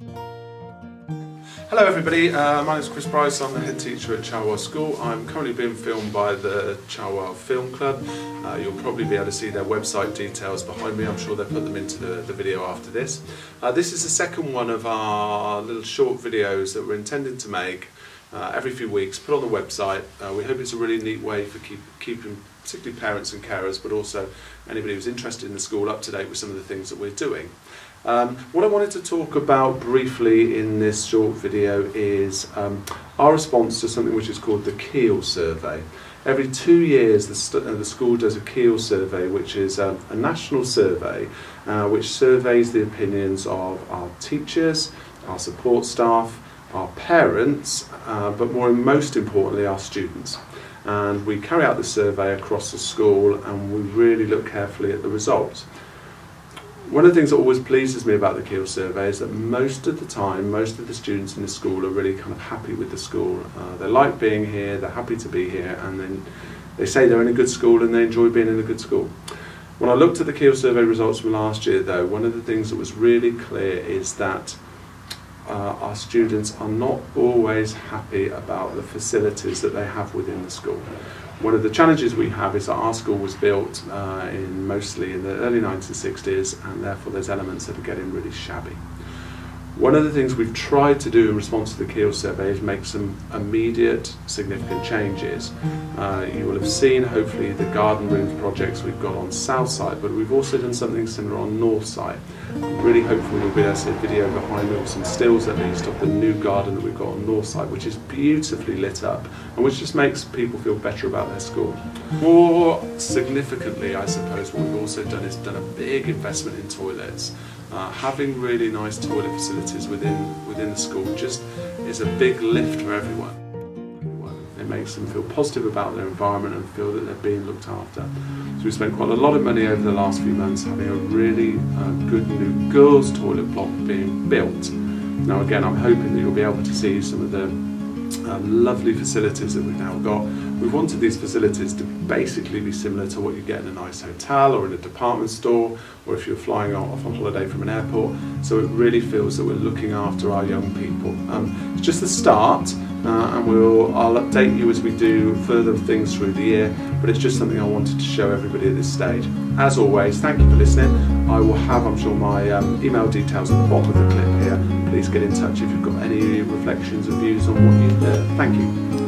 Hello everybody, uh, my name is Chris Bryce, I'm the head teacher at Cherwell School. I'm currently being filmed by the Cherwell Film Club. Uh, you'll probably be able to see their website details behind me, I'm sure they'll put them into the, the video after this. Uh, this is the second one of our little short videos that we're intending to make uh, every few weeks, put on the website. Uh, we hope it's a really neat way for keep, keeping particularly parents and carers, but also anybody who's interested in the school up to date with some of the things that we're doing. Um, what I wanted to talk about briefly in this short video is um, our response to something which is called the Keel Survey. Every two years the, uh, the school does a Keel Survey which is um, a national survey uh, which surveys the opinions of our teachers, our support staff, our parents, uh, but more and most importantly our students. And we carry out the survey across the school and we really look carefully at the results. One of the things that always pleases me about the Keel survey is that most of the time, most of the students in the school are really kind of happy with the school. Uh, they like being here, they're happy to be here, and then they say they're in a good school and they enjoy being in a good school. When I looked at the Keel survey results from last year, though, one of the things that was really clear is that uh, our students are not always happy about the facilities that they have within the school. One of the challenges we have is that our school was built uh, in mostly in the early 1960s and therefore there's elements that are getting really shabby. One of the things we've tried to do in response to the Keel survey is make some immediate significant changes. Uh, you will have seen hopefully the garden rooms projects we've got on south side, but we've also done something similar on north side. I'm really hopeful you'll be able to see a video behind me, or some stills at least, of the new garden that we've got on north side, which is beautifully lit up and which just makes people feel better about their school. More significantly, I suppose, what we've also done is done a big investment in toilets. Uh, having really nice toilet facilities within within the school just is a big lift for everyone. It makes them feel positive about their environment and feel that they're being looked after. So we spent quite a lot of money over the last few months having a really uh, good new girls' toilet block being built. Now again, I'm hoping that you'll be able to see some of the uh, lovely facilities that we've now got. We've wanted these facilities to basically be similar to what you get in a nice hotel or in a department store or if you're flying off on holiday from an airport. So it really feels that we're looking after our young people. Um, it's just the start uh, and we'll, I'll update you as we do further things through the year but it's just something I wanted to show everybody at this stage. As always, thank you for listening. I will have, I'm sure, my um, email details at the bottom of the clip here. Please get in touch if you've got any reflections or views on what you've heard. Thank you.